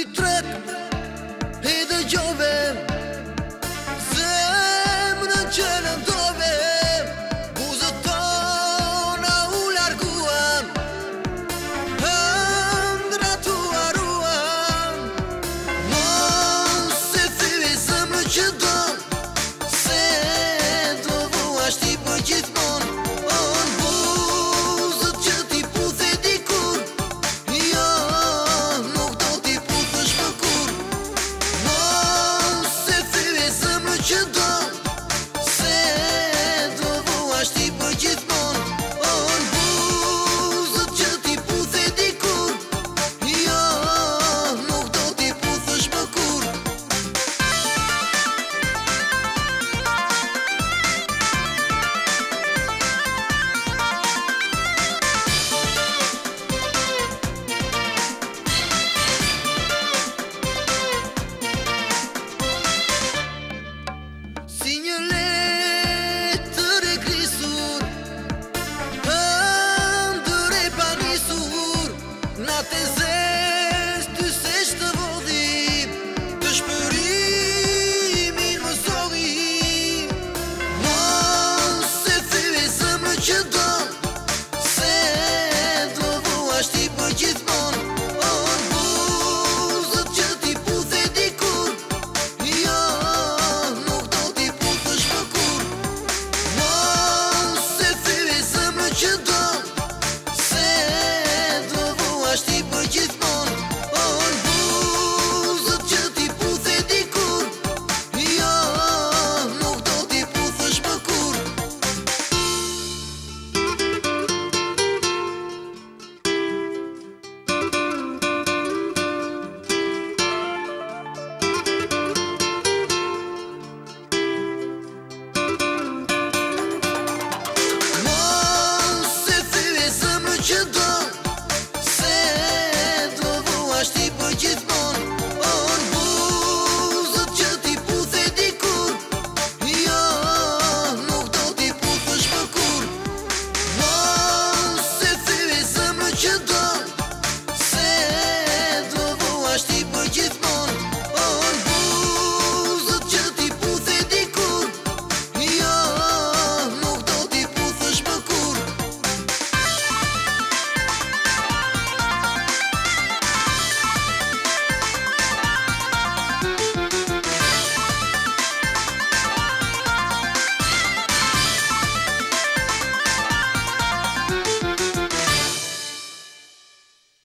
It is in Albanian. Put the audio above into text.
I trek edhe gjover